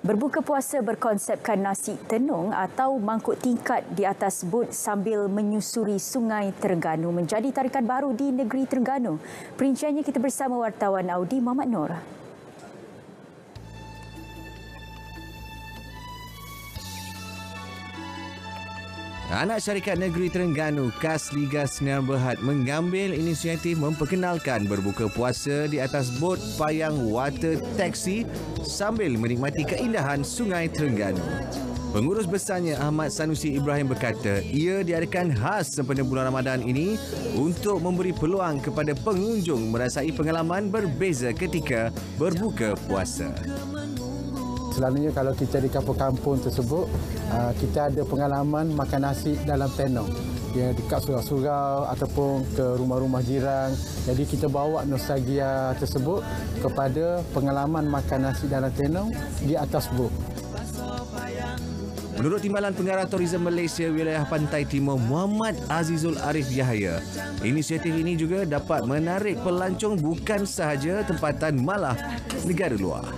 Berbuka puasa berkonsepkan nasi tenung atau mangkuk tingkat di atas bot sambil menyusuri Sungai Terengganu menjadi tarikan baru di negeri Terengganu. Perinciannya kita bersama wartawan Audi Muhammad Nur. Anak Syarikat Negeri Terengganu KAS Liga Senior Berhad mengambil inisiatif memperkenalkan berbuka puasa di atas bot payang water taxi sambil menikmati keindahan Sungai Terengganu. Pengurus besarnya Ahmad Sanusi Ibrahim berkata ia diadakan khas sempena bulan Ramadan ini untuk memberi peluang kepada pengunjung merasai pengalaman berbeza ketika berbuka puasa. Selalunya kalau kita di kampung-kampung tersebut, ah, kita ada pengalaman makan nasi dalam tenong. Ya, dekat surau-surau ataupun ke rumah-rumah jiran. Jadi kita bawa nostalgia tersebut kepada pengalaman makan nasi dalam tenong di atas buk. Menurut Timbalan Pengarah Tourism Malaysia Wilayah Pantai Timur Muhammad Azizul Arif Yahya, inisiatif ini juga dapat menarik pelancong bukan sahaja tempatan malah negara luar.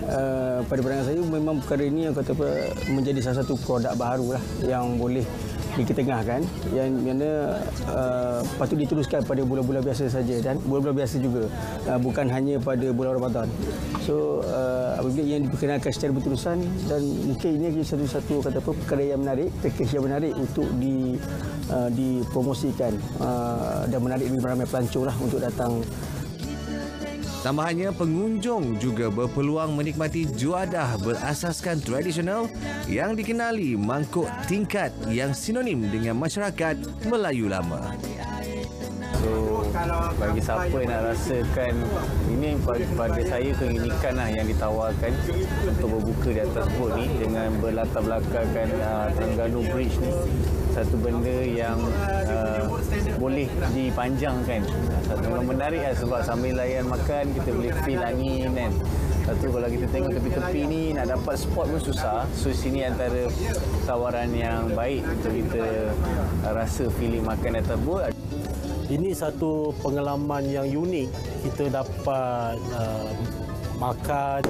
Uh, pada pandangan saya memang perkara ini yang kata apa, menjadi salah satu produk baru lah yang boleh diketengahkan yang mana uh, patut diteruskan pada bulan-bulan biasa saja dan bulan-bulan biasa juga uh, bukan hanya pada bulan Ramadan. So uh, apabila yang diperkenalkan secara berterusan dan mungkin ini satu-satu kata apa perkara yang menarik, package yang menarik untuk di uh, dipromosikan uh, dan menarik lebih ramai pelancong lah untuk datang Tambahannya, pengunjung juga berpeluang menikmati juadah berasaskan tradisional yang dikenali mangkuk tingkat yang sinonim dengan masyarakat Melayu lama. So, bagi siapa yang nak rasakan ini pada saya keunikan lah yang ditawarkan untuk berbuka di atas bot ni dengan berlatar belakangkan uh, Terengganu Bridge ni. Satu benda yang uh, boleh dipanjangkan. Satu yang menarik lah sebab sambil layan makan kita boleh feel angin kan. Satu kalau kita tengok tepi-tepi ni nak dapat spot pun susah. So sini antara tawaran yang baik untuk kita rasa feeling makan atas bot ini satu pengalaman yang unik kita dapat uh, makan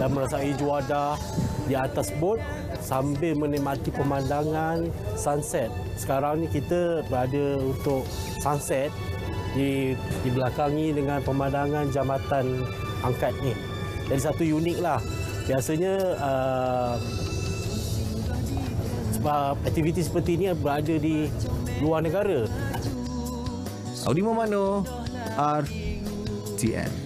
dan merasai juadah di atas bot sambil menikmati pemandangan sunset. Sekarang ni kita berada untuk sunset di dibelakangi dengan pemandangan jambatan angkat ni. Jadi satu unik lah. Biasanya uh, aktiviti seperti ini berada di luar negara. Audi Momano, RTN.